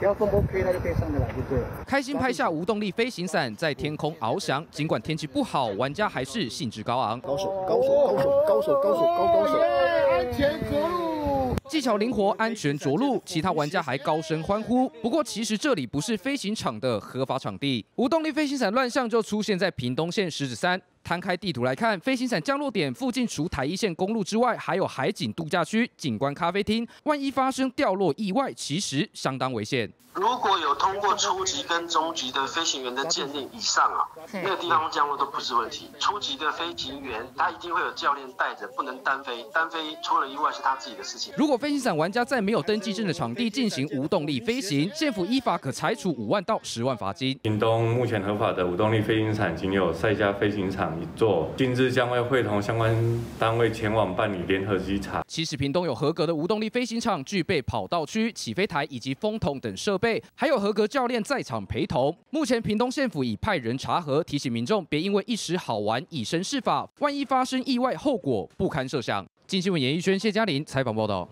只要 OK，它就可以上得来，就对了。开心拍下无动力飞行伞在天空翱翔，尽管天气不好，玩家还是兴致高昂。高手，高手，高手，高手，高手，高高手，安全着陆，技巧灵活，安全着陆，其他玩家还高声欢呼。不过，其实这里不是飞行场的合法场地，无动力飞行伞乱象就出现在屏东县狮子山。摊开地图来看，飞行伞降落点附近除台一线公路之外，还有海景度假区、景观咖啡厅。万一发生掉落意外，其实相当危险。如果有通过初级跟中级的飞行员的鉴定以上啊，那个地方降落都不是问题。初级的飞行员他一定会有教练带着，不能单飞，单飞出了意外是他自己的事情。如果飞行伞玩家在没有登记证的场地进行无动力飞行，县府依法可裁处五万到十万罚金。屏东目前合法的无动力飞行伞仅有赛嘉飞行场一座，近日将会会同相关单位前往办理联合稽查。其实屏东有合格的无动力飞行场，具备跑道区、起飞台以及风筒等设备，还有合格教练在场陪同。目前屏东县府已派人查核，提醒民众别因为一时好玩以身试法，万一发生意外，后果不堪设想。金新闻演艺圈谢嘉玲采访报道。